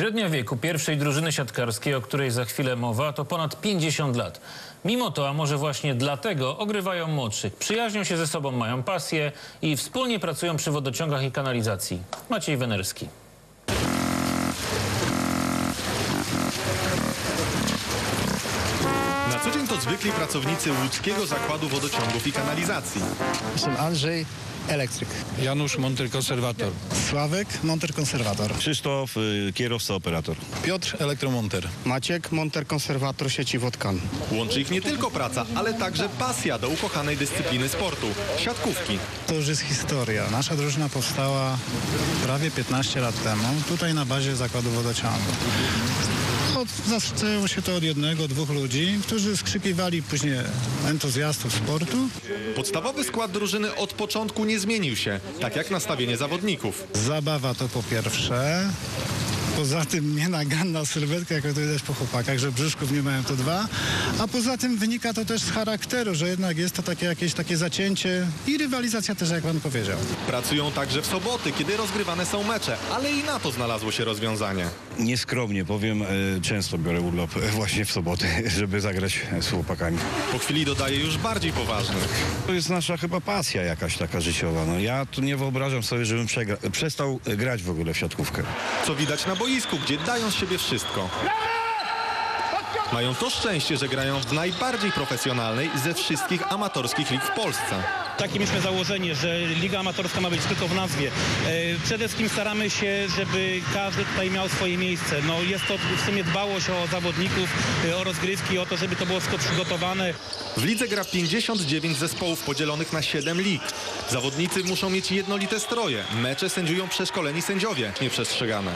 Średnia wieku pierwszej drużyny siatkarskiej, o której za chwilę mowa, to ponad 50 lat. Mimo to, a może właśnie dlatego, ogrywają młodszych. Przyjaźnią się ze sobą, mają pasję i wspólnie pracują przy wodociągach i kanalizacji. Maciej Wenerski. Zwykli pracownicy łódzkiego zakładu wodociągów i kanalizacji. Jestem Andrzej, elektryk. Janusz Monter, konserwator. Sławek, monter konserwator. Krzysztof, y, kierowca, operator. Piotr, elektromonter. Maciek, monter konserwator sieci Wodkan. Łączy ich nie tylko praca, ale także pasja do ukochanej dyscypliny sportu siatkówki. To już jest historia. Nasza drużyna powstała prawie 15 lat temu, tutaj na bazie zakładu wodociągu. Od, zaczęło się to od jednego, dwóch ludzi, którzy skrzykiwali później entuzjastów sportu. Podstawowy skład drużyny od początku nie zmienił się, tak jak nastawienie zawodników. Zabawa to po pierwsze. Poza tym nienaganna sylwetka, jak to widać po chłopakach, że brzuszków nie mają to dwa. A poza tym wynika to też z charakteru, że jednak jest to takie jakieś takie zacięcie i rywalizacja też, jak pan powiedział. Pracują także w soboty, kiedy rozgrywane są mecze, ale i na to znalazło się rozwiązanie. Nieskromnie powiem, y, często biorę urlop y, właśnie w soboty, żeby zagrać z chłopakami. Po chwili dodaje już bardziej poważny. To jest nasza chyba pasja jakaś taka życiowa. No, ja tu nie wyobrażam sobie, żebym przegra- przestał grać w ogóle w siatkówkę. Co widać na boisku, gdzie dają z siebie wszystko. Mają to szczęście, że grają w najbardziej profesjonalnej ze wszystkich amatorskich lig w Polsce. Takie mieliśmy założenie, że Liga Amatorska ma być tylko w nazwie. E, Przede wszystkim staramy się, żeby każdy tutaj miał swoje miejsce. No, jest to w sumie dbałość o zawodników, e, o rozgrywki, o to, żeby to było wszystko przygotowane. W lidze gra 59 zespołów podzielonych na 7 lig. Zawodnicy muszą mieć jednolite stroje. Mecze sędziują przeszkoleni sędziowie, nieprzestrzegane.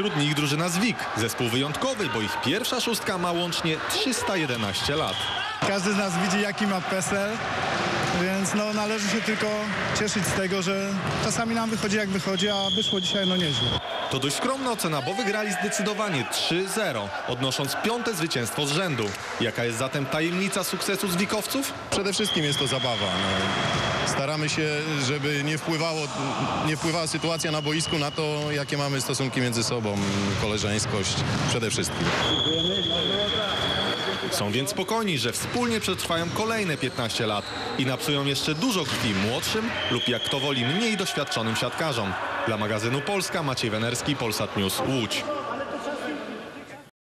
Wśród nich drużyna Zwik, zespół wyjątkowy, bo ich pierwsza szóstka ma łącznie 311 lat. Każdy z nas widzi, jaki ma PESEL, więc no, należy się tylko cieszyć z tego, że czasami nam wychodzi jak wychodzi, a wyszło dzisiaj no nieźle. To dość skromna ocena, bo wygrali zdecydowanie 3-0, odnosząc piąte zwycięstwo z rzędu. Jaka jest zatem tajemnica sukcesu Zwikowców? Przede wszystkim jest to zabawa. No. Staramy się, żeby nie, wpływało, nie wpływała sytuacja na boisku na to, jakie mamy stosunki między sobą. Koleżeńskość przede wszystkim. Są więc spokojni, że wspólnie przetrwają kolejne 15 lat i napsują jeszcze dużo krwi młodszym lub jak kto woli mniej doświadczonym siatkarzom. Dla magazynu Polska Maciej Wenerski, Polsat News, Łódź.